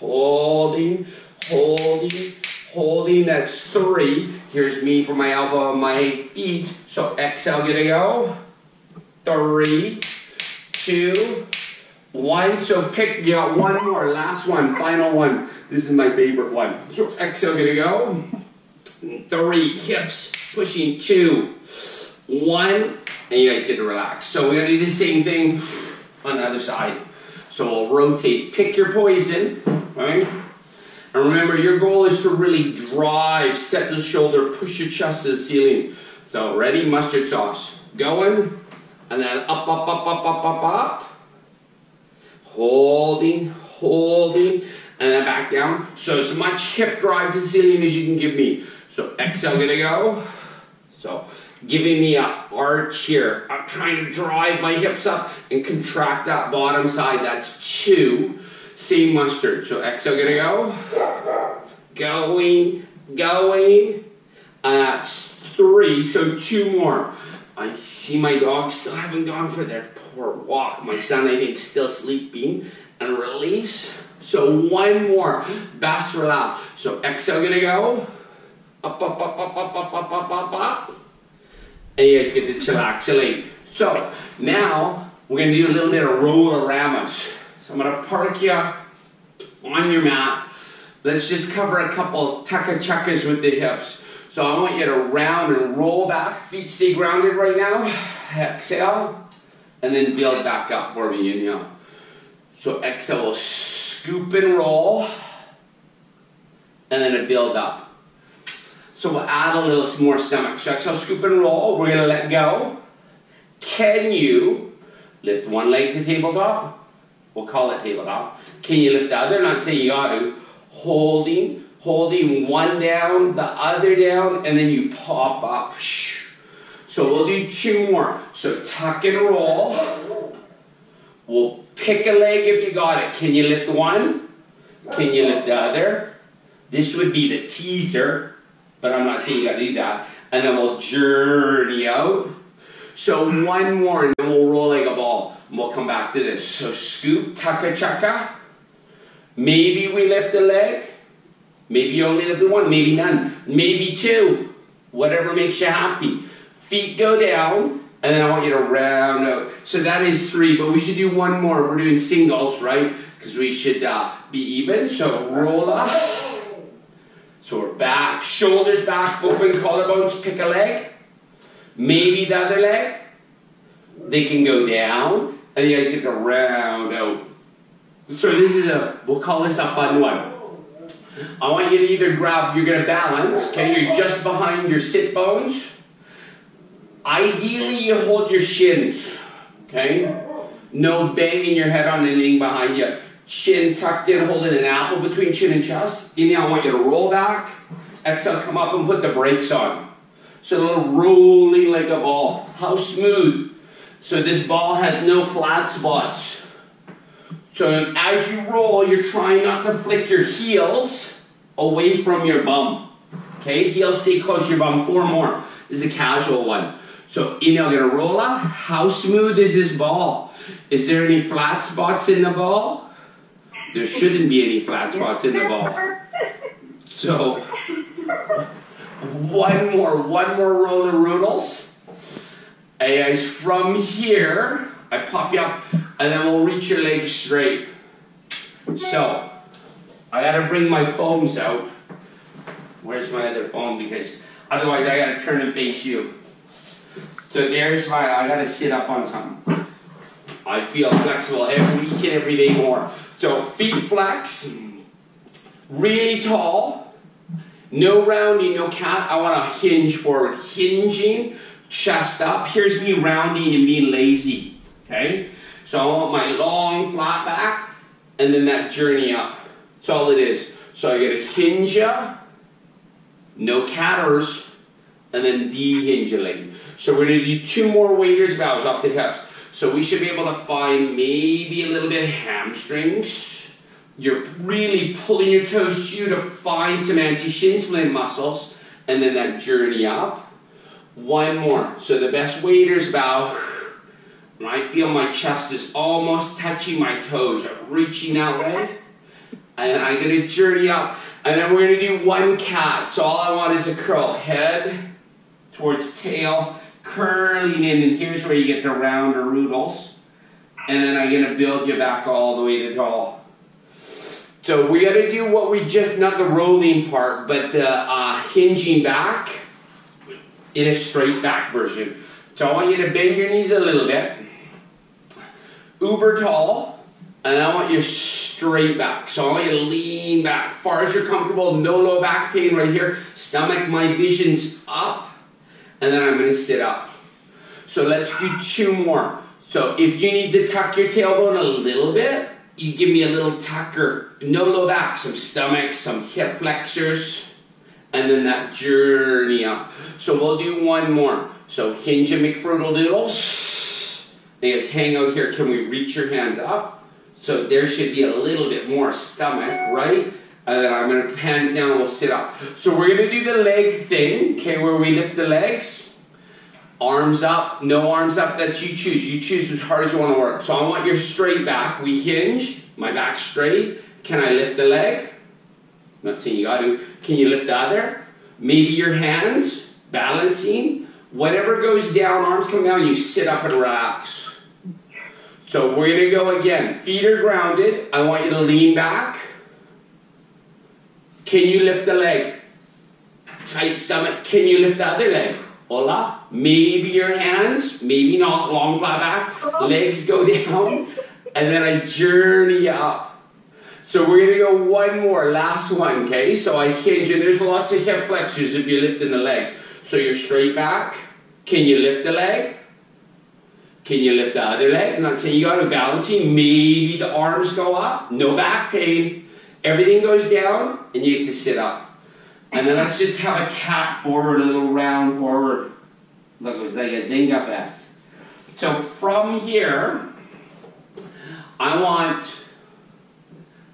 holding, holding, holding. That's three. Here's me from my elbow and my feet. So exhale, gonna go. Three, two, one. So pick. You got one more. Last one. Final one. This is my favorite one. So exhale, gonna go. Three, hips, pushing two, one, and you guys get to relax. So we're gonna do the same thing on the other side. So we'll rotate, pick your poison, right? And remember, your goal is to really drive, set the shoulder, push your chest to the ceiling. So, ready? Mustard sauce. Going. And then up, up, up, up, up, up, up. Holding, holding. And then back down. So, as much hip drive to the ceiling as you can give me. So, exhale, gonna go. So, giving me a arch here. I'm trying to drive my hips up and contract that bottom side. That's two. Same mustard. So exhale, gonna go. Going, going. And that's three. So two more. I see my dog still haven't gone for their poor walk. My son, I think, still sleeping. And release. So one more. Best relax. So exhale, gonna go. Up, up, up, up, up, up, up, up, up, up and you guys get to chillaxulate. So now we're gonna do a little bit of roll-a-ramas. So I'm gonna park you on your mat. Let's just cover a couple tucka-chuckas with the hips. So I want you to round and roll back. Feet stay grounded right now. Exhale, and then build back up for me. Inhale. So exhale, scoop and roll, and then a build up. So we'll add a little more stomach. So exhale, scoop and roll. We're going to let go. Can you lift one leg to tabletop? We'll call it tabletop. Can you lift the other? Not saying you ought to. Holding, holding one down, the other down, and then you pop up. So we'll do two more. So tuck and roll. We'll pick a leg if you got it. Can you lift one? Can you lift the other? This would be the teaser but I'm not saying you gotta do that. And then we'll journey out. So one more, and then we'll roll like a ball. And we'll come back to this. So scoop, tucka chaka. Maybe we lift a leg. Maybe you only lift the one, maybe none. Maybe two. Whatever makes you happy. Feet go down, and then I want you to round out. So that is three, but we should do one more. We're doing singles, right? Because we should uh, be even. So roll up. So we're back, shoulders back, open collarbones, pick a leg. Maybe the other leg. They can go down, and you guys get to round out. So this is a, we'll call this a fun one. I want you to either grab, you're going to balance, okay? You're just behind your sit bones. Ideally, you hold your shins, okay? No banging your head on anything behind you chin tucked in, holding an apple between chin and chest. Inhale, I want you to roll back. Exhale, come up and put the brakes on. So a little rolling like a ball. How smooth. So this ball has no flat spots. So as you roll, you're trying not to flick your heels away from your bum. Okay, heels stay close to your bum. Four more. This is a casual one. So inhale, gonna roll up. How smooth is this ball? Is there any flat spots in the ball? There shouldn't be any flat spots in the ball. So, one more, one more roll of roodles. As from here, I pop you up, and then we'll reach your legs straight. So, I gotta bring my foams out. Where's my other foam? Because otherwise I gotta turn and face you. So there's my, I gotta sit up on something. I feel flexible every, each and every day more. So feet flex, really tall, no rounding, no cat. I want to hinge forward, hinging, chest up. Here's me rounding and being lazy, okay? So I want my long flat back and then that journey up. That's all it is. So I get a hinge no catters, and then dehingulating. So we're to do two more waiters bows up the hips. So we should be able to find maybe a little bit of hamstrings. You're really pulling your toes to you to find some anti-shin splint muscles, and then that journey up. One more. So the best waiter's bow. When I feel my chest is almost touching my toes, I'm reaching that way. And I'm to journey up. And then we're to do one cat. So all I want is a curl. Head towards tail curling in, and here's where you get the rounder roodles. And then I'm to build you back all the way to tall. So we got to do what we just, not the rolling part, but the uh, hinging back in a straight back version. So I want you to bend your knees a little bit. Uber tall. and I want you straight back. So I want you to lean back, far as you're comfortable, no low back pain right here. Stomach, my vision's up, and then I'm gonna sit up. So let's do two more. So if you need to tuck your tailbone a little bit, you give me a little tucker, no low back, some stomach, some hip flexors, and then that journey up. So we'll do one more. So hinge and McFrugal doodles. Just hang out here. Can we reach your hands up? So there should be a little bit more stomach, right? And then I'm gonna hands down and we'll sit up. So we're gonna do the leg thing, okay, where we lift the legs. Arms up, no arms up, that's you choose. You choose as hard as you want to work. So I want your straight back. We hinge, my back straight. Can I lift the leg? I'm not saying you got to. Can you lift the other? Maybe your hands, balancing. Whatever goes down, arms come down, you sit up and relax. So we're going to go again. Feet are grounded. I want you to lean back. Can you lift the leg? Tight stomach. Can you lift the other leg? Hola. Maybe your hands, maybe not. Long flat back. Legs go down. And then I journey up. So we're going to go one more. Last one, okay? So I hinge, and there's lots of hip flexors if you're lifting the legs. So you're straight back. Can you lift the leg? Can you lift the other leg? I'm not saying you got to balancing. Maybe the arms go up. No back pain. Everything goes down, and you have to sit up. And then let's just have a cat forward, a little round forward. Look, it was like a Zynga vest. So from here, I want,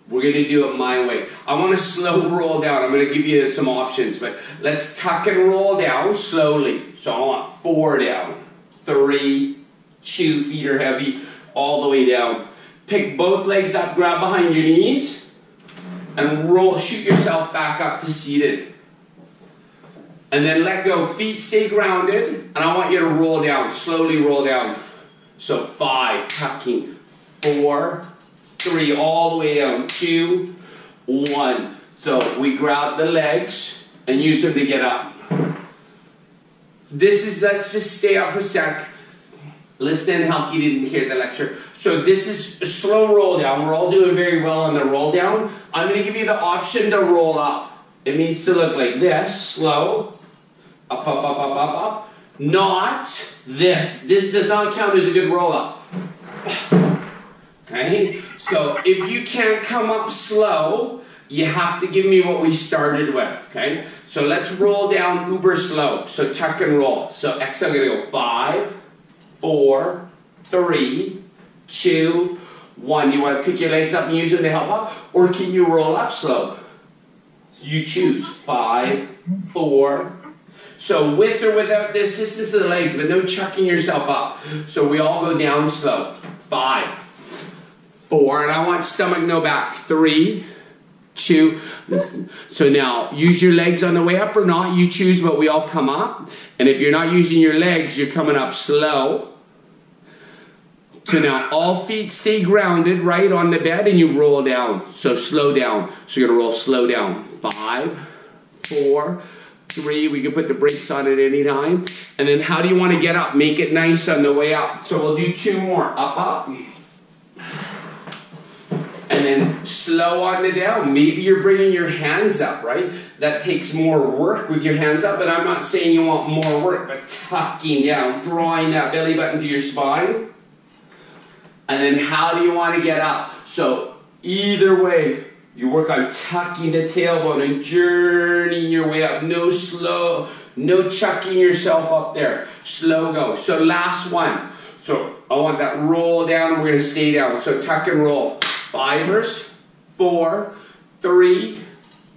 we're going to do it my way. I want to slow roll down. I'm going to give you some options, but let's tuck and roll down slowly. So I want four down, three, two feet are heavy, all the way down. Pick both legs up, grab behind your knees, and roll, shoot yourself back up to seated. And then let go. Feet stay grounded. And I want you to roll down. Slowly roll down. So five, tucking. Four, three, all the way down. Two, one. So we grab the legs and use them to get up. This is, let's just stay up for a sec. Listen help you didn't hear the lecture. So this is a slow roll down. We're all doing very well on the roll down. I'm going to give you the option to roll up. It needs to look like this, slow. Up, up, up, up, up, up. Not this. This does not count as a good roll up. Okay? So if you can't come up slow, you have to give me what we started with. Okay? So let's roll down uber slow. So tuck and roll. So exhale, I'm gonna go five, four, three, two, one. You want to pick your legs up and use them to help up? Or can you roll up slow? You choose. Five, four, so with or without the assistance of the legs, but no chucking yourself up. So we all go down slow. Five, four, and I want stomach no back. Three, two. So now use your legs on the way up or not. You choose, but we all come up. And if you're not using your legs, you're coming up slow. So now all feet stay grounded right on the bed and you roll down. So slow down. So you're gonna roll slow down. Five, four, three. We can put the brakes on at any time. And then how do you want to get up? Make it nice on the way up. So we'll do two more. Up, up. And then slow on the down. Maybe you're bringing your hands up, right? That takes more work with your hands up, but I'm not saying you want more work, but tucking down, drawing that belly button to your spine. And then how do you want to get up? So either way, you work on tucking the tailbone and journeying your way up. No slow, no chucking yourself up there. Slow go. So last one. So I want that roll down. We're going to stay down. So tuck and roll. Fivers, four, three,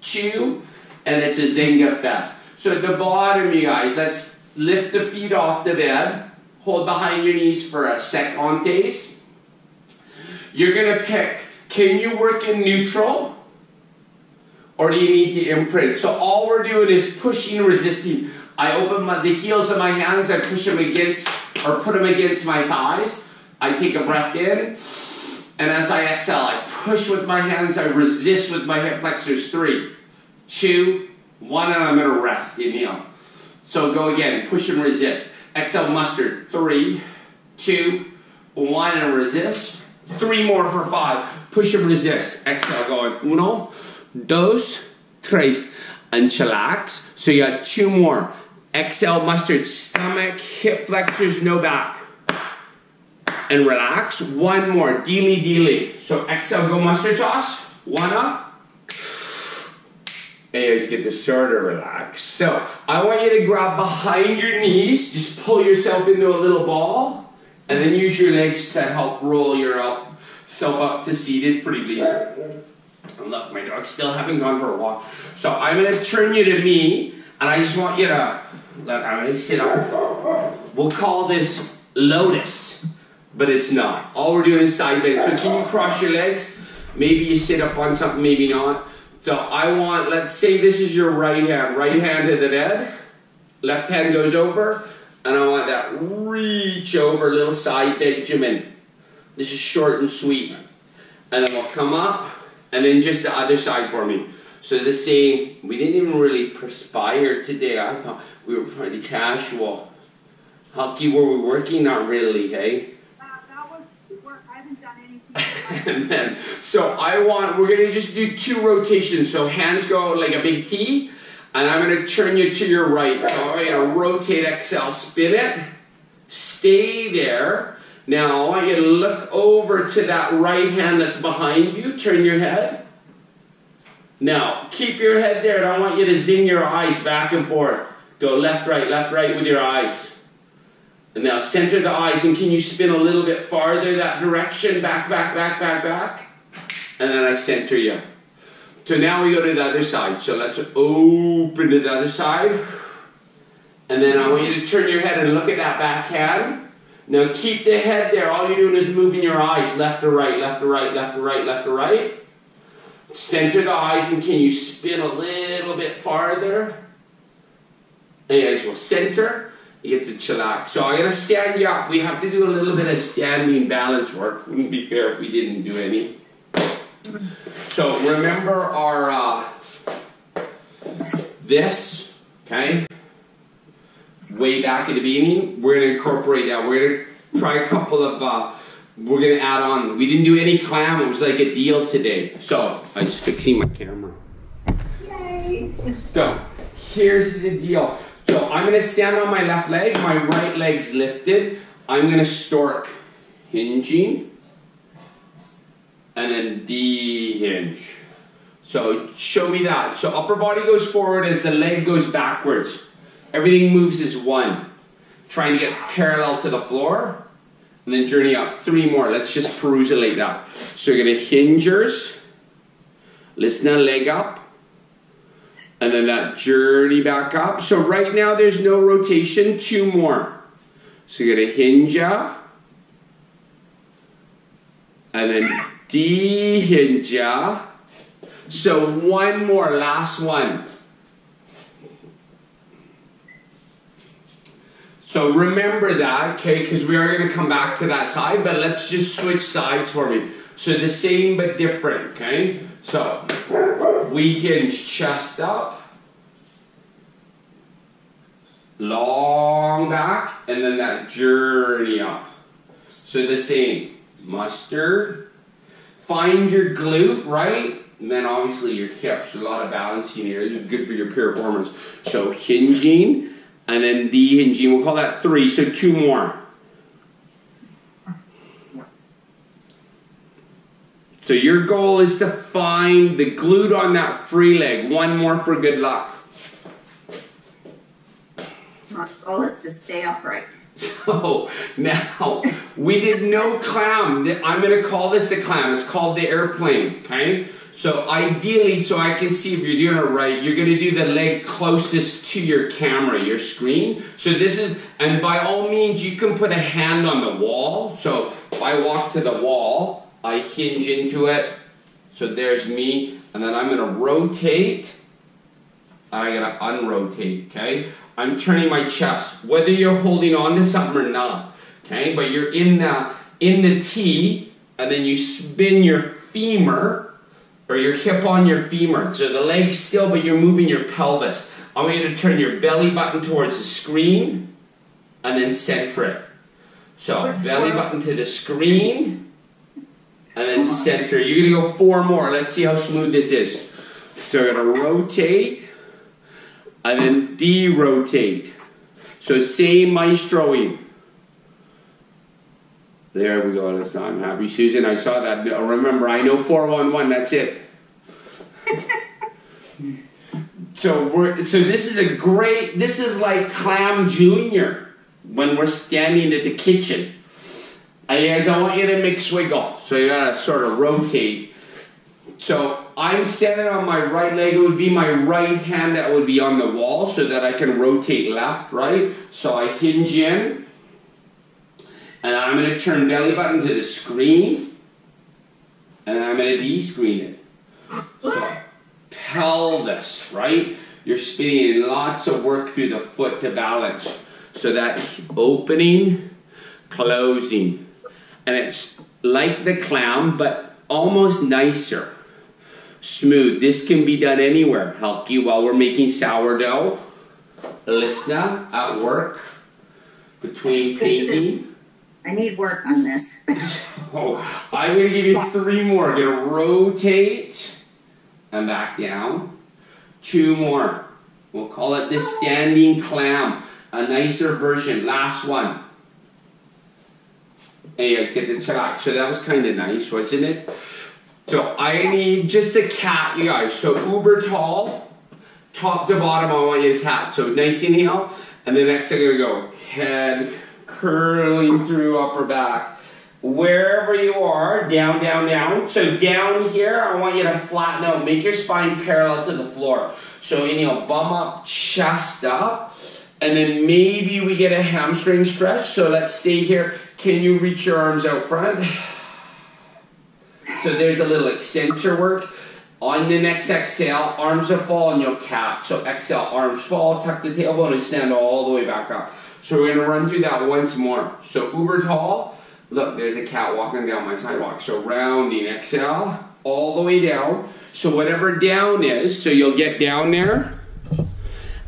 two, and it's a Zynga fest. So at the bottom, you guys, let's lift the feet off the bed. Hold behind your knees for a secondes. You're going to pick can you work in neutral? Or do you need to imprint? So all we're doing is pushing resisting. I open my, the heels of my hands, I push them against, or put them against my thighs. I take a breath in, and as I exhale, I push with my hands, I resist with my hip flexors. Three, two, one, and I'm gonna rest, inhale. So go again, push and resist. Exhale, mustard. Three, two, one, and resist. Three more for five. Push and resist. Exhale, going. Uno, dos, tres, and chillax. So you got two more. Exhale, mustard, stomach, hip flexors, no back. And relax. One more. Deely, deely. So exhale, go mustard sauce. One up. And you just get to sort of relax. So I want you to grab behind your knees. Just pull yourself into a little ball. And then use your legs to help roll yourself up to seated pretty decent. And look, my dog's still haven't gone for a walk. So I'm going to turn you to me. And I just want you to, let, I'm going to sit up. We'll call this lotus but it's not. All we're doing is side bend. So can you cross your legs? Maybe you sit up on something, maybe not. So I want, let's say this is your right hand. Right hand to the bed. Left hand goes over. And I want that reach over, little side Benjamin. This is short and sweet. And then we'll come up. And then just the other side for me. So the same, we didn't even really perspire today. I thought we were pretty casual. How key were we working? Not really, hey? Uh, that was work. I haven't done anything. and then, so I want, we're going to just do two rotations. So hands go like a big T, and I'm going to turn you to your right. So I'm going to rotate, exhale, spin it, stay there. Now I want you to look over to that right hand that's behind you, turn your head. Now, keep your head there, and I want you to zing your eyes back and forth. Go left, right, left, right with your eyes. And now center the eyes and can you spin a little bit farther that direction? Back, back, back, back, back. And then I center you. So now we go to the other side. So let's open to the other side. And then I want you to turn your head and look at that back hand. Now keep the head there. All you're doing is moving your eyes left to right, left to right, left to right, left to right. Center the eyes and can you spin a little bit farther? Anyways, we'll center you get to chillax. So I'm going to stand you up. We have to do a little bit of standing balance work. Wouldn't be fair if we didn't do any. So remember our, uh, this, okay? Way back at the beginning, we're to incorporate that. We're to try a couple of, uh, we're going to add on. We didn't do any clam. It was like a deal today. So I'm just fixing my camera. Yay. So here's the deal. So I'm going to stand on my left leg, my right leg's lifted. I'm going to stork, hinging, and then dehinge. So show me that. So upper body goes forward as the leg goes backwards. Everything moves as one. Trying to get parallel to the floor. And then journey up. Three more. Let's just like that. So you're going to hingers. Listen that leg up and then that journey back up. So right now there's no rotation, two more. So you're going to hinge up. and then dehinge ya. So one more, last one. So remember that, okay, because we are going to come back to that side, but let's just switch sides for me. So the same but different, okay? So we hinge chest up, long back, and then that journey up. So the same, mustard, find your glute, right? And then obviously your hips, a lot of balancing here. It's good for your performance. So hinging, and then dehinging. We'll call that three, so two more. So your goal is to find the glute on that free leg. One more for good luck. My goal is to stay upright. So now we did no clam. I'm going to call this the clam. It's called the airplane. Okay. So ideally, so I can see if you're doing it right, you're going to do the leg closest to your camera, your screen. So this is, and by all means, you can put a hand on the wall. So if I walk to the wall, I hinge into it. So there's me, and then I'm gonna rotate. I'm gonna unrotate, okay? I'm turning my chest, whether you're holding on to something or not, okay? But you're in the, in the T, and then you spin your femur, or your hip on your femur. So the leg's still, but you're moving your pelvis. I want you to turn your belly button towards the screen, and then center it. So belly button to the screen, and then center. You're gonna go four more. Let's see how smooth this is. So I'm gonna rotate, and then de-rotate. So same maestroing. There we go. That's I'm happy, Susan. I saw that. Remember, I know four one one. That's it. so we're so this is a great. This is like clam junior when we're standing at the kitchen. And guys, I want you to mix wiggle. So you gotta sort of rotate. So I'm standing on my right leg. It would be my right hand that would be on the wall so that I can rotate left, right? So I hinge in. And I'm going to turn belly button to the screen. And I'm going to de-screen it. So, pelvis, right? You're spinning lots of work through the foot to balance. So that opening, closing. And it's like the clown, but almost nicer. Smooth. This can be done anywhere. Help you while we're making sourdough. Listener at work. Between painting. I need work on this. oh, I'm going to give you three more. Going to rotate and back down. Two more. We'll call it the standing clam. A nicer version. Last one. You guys get the check. So that was kind of nice, wasn't it? So I need just a cat, you guys. So uber tall, top to bottom, I want you to cat. So nice inhale, and the next I'm gonna go head curling through upper back. Wherever you are, down, down, down. So down here, I want you to flatten out. Make your spine parallel to the floor. So inhale, bum up, chest up. And then maybe we get a hamstring stretch. So let's stay here. Can you reach your arms out front? So there's a little extensor work. On the next exhale, arms will fall and you'll cat. So exhale, arms fall, tuck the tailbone and stand all the way back up. So we're gonna run through that once more. So uber tall, look, there's a cat walking down my sidewalk. So rounding, exhale, all the way down. So whatever down is, so you'll get down there.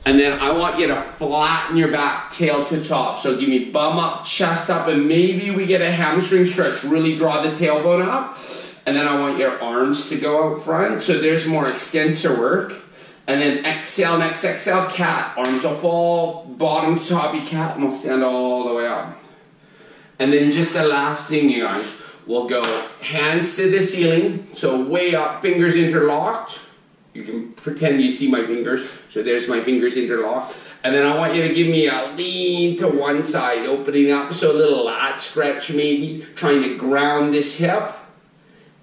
And then I want you to flatten your back, tail to top. So give me bum up, chest up, and maybe we get a hamstring stretch. Really draw the tailbone up. And then I want your arms to go out front. So there's more extensor work. And then exhale, next exhale, cat. Arms will fall, bottom to top, you cat, and we'll stand all the way up. And then just the last thing, you guys, we'll go hands to the ceiling. So way up, fingers interlocked. You can pretend you see my fingers. So there's my fingers interlocked. And then I want you to give me a lean to one side, opening up. So a little lat stretch maybe, trying to ground this hip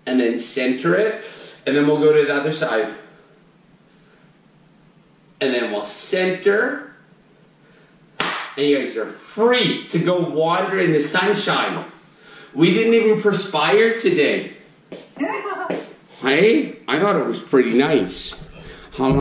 and then center it. And then we'll go to the other side. And then we'll center. And you guys are free to go wander in the sunshine. We didn't even perspire today. hey, I thought it was pretty nice. How